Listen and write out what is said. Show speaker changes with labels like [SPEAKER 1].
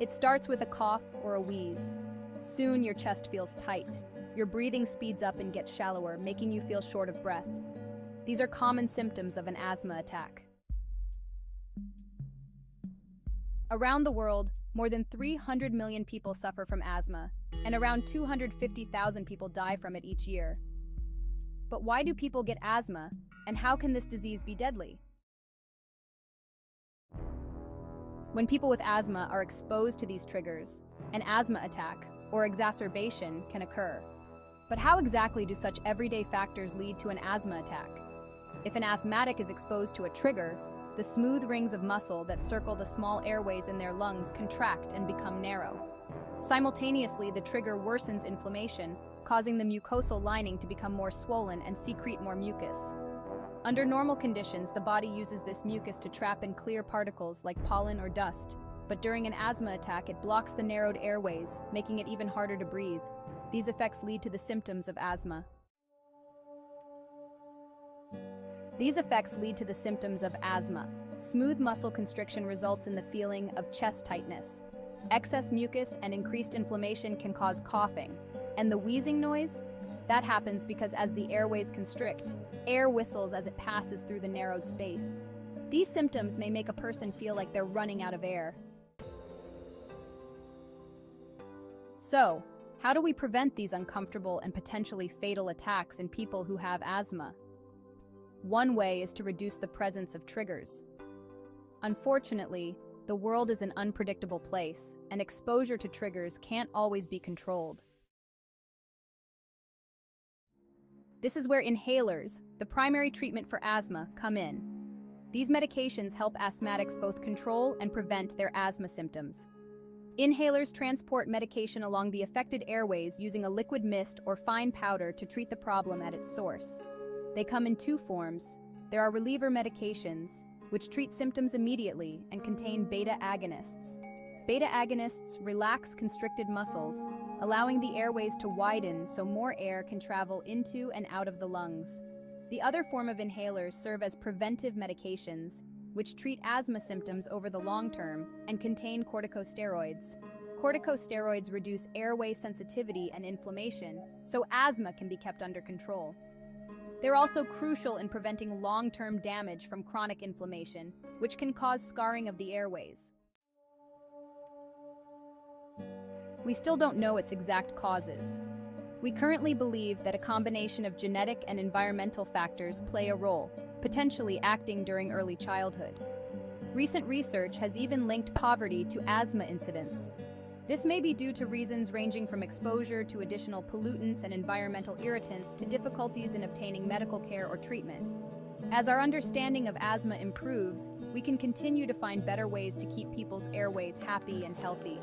[SPEAKER 1] It starts with a cough or a wheeze. Soon your chest feels tight. Your breathing speeds up and gets shallower, making you feel short of breath. These are common symptoms of an asthma attack. Around the world, more than 300 million people suffer from asthma, and around 250,000 people die from it each year. But why do people get asthma, and how can this disease be deadly? When people with asthma are exposed to these triggers, an asthma attack, or exacerbation, can occur. But how exactly do such everyday factors lead to an asthma attack? If an asthmatic is exposed to a trigger, the smooth rings of muscle that circle the small airways in their lungs contract and become narrow. Simultaneously, the trigger worsens inflammation, causing the mucosal lining to become more swollen and secrete more mucus. Under normal conditions, the body uses this mucus to trap and clear particles like pollen or dust, but during an asthma attack, it blocks the narrowed airways, making it even harder to breathe. These effects lead to the symptoms of asthma. These effects lead to the symptoms of asthma. Smooth muscle constriction results in the feeling of chest tightness. Excess mucus and increased inflammation can cause coughing. And the wheezing noise? That happens because as the airways constrict, air whistles as it passes through the narrowed space. These symptoms may make a person feel like they're running out of air. So, how do we prevent these uncomfortable and potentially fatal attacks in people who have asthma? One way is to reduce the presence of triggers. Unfortunately, the world is an unpredictable place, and exposure to triggers can't always be controlled. This is where inhalers, the primary treatment for asthma, come in. These medications help asthmatics both control and prevent their asthma symptoms. Inhalers transport medication along the affected airways using a liquid mist or fine powder to treat the problem at its source. They come in two forms. There are reliever medications, which treat symptoms immediately and contain beta agonists. Beta agonists relax constricted muscles, allowing the airways to widen so more air can travel into and out of the lungs. The other form of inhalers serve as preventive medications, which treat asthma symptoms over the long term and contain corticosteroids. Corticosteroids reduce airway sensitivity and inflammation, so asthma can be kept under control. They're also crucial in preventing long-term damage from chronic inflammation, which can cause scarring of the airways. We still don't know its exact causes. We currently believe that a combination of genetic and environmental factors play a role, potentially acting during early childhood. Recent research has even linked poverty to asthma incidence, this may be due to reasons ranging from exposure to additional pollutants and environmental irritants to difficulties in obtaining medical care or treatment. As our understanding of asthma improves, we can continue to find better ways to keep people's airways happy and healthy.